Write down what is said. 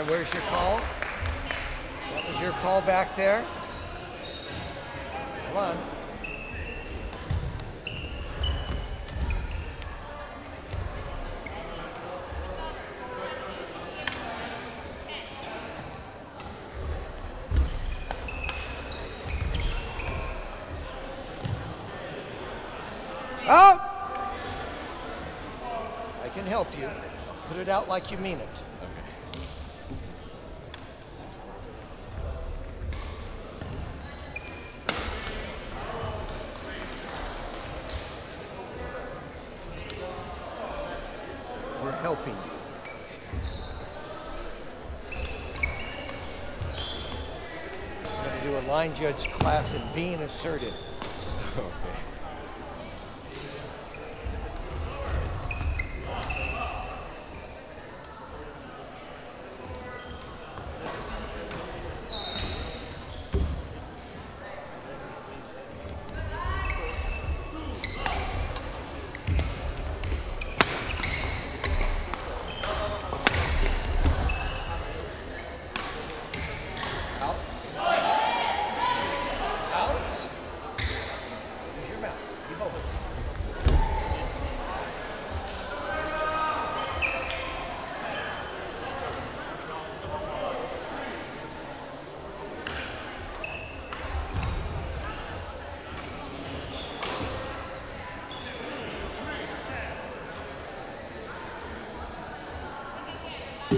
And where's your call? What was your call back there? Come on. Out! I can help you. Put it out like you mean it. Helping. I'm going to do a line judge class in being assertive. Okay.